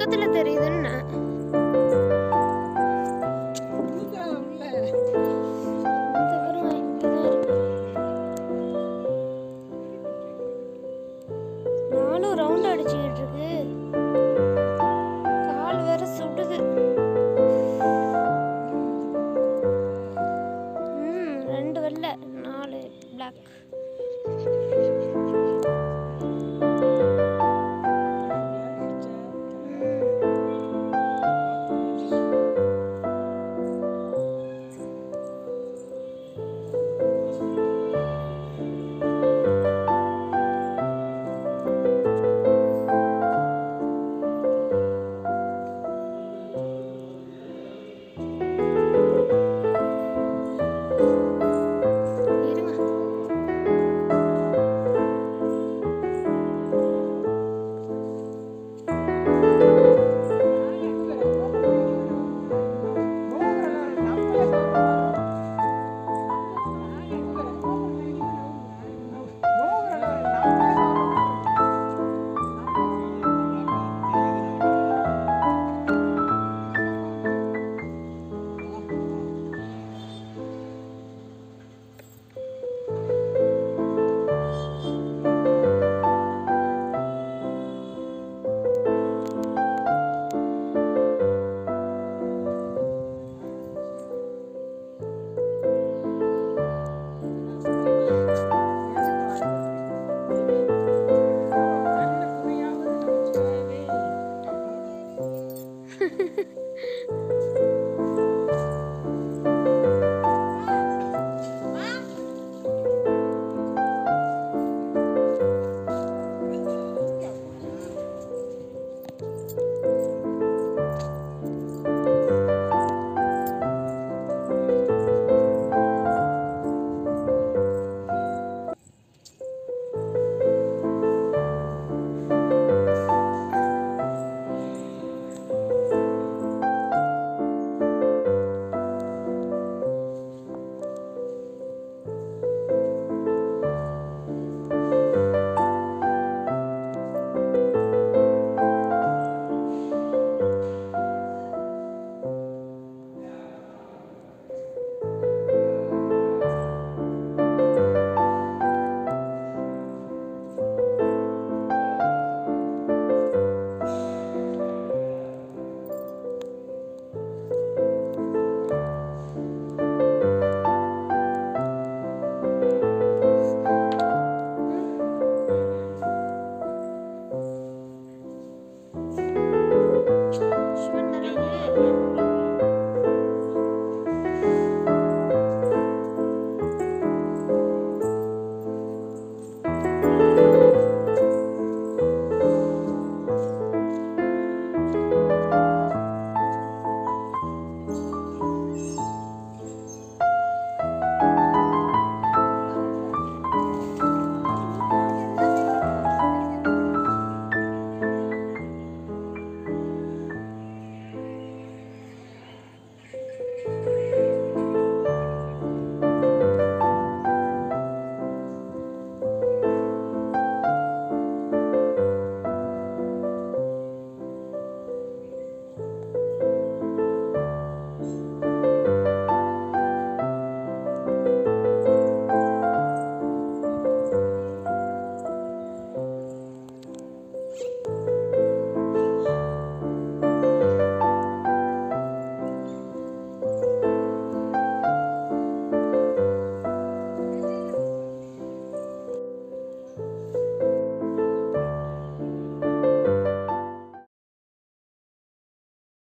Nunca te la daré de nada.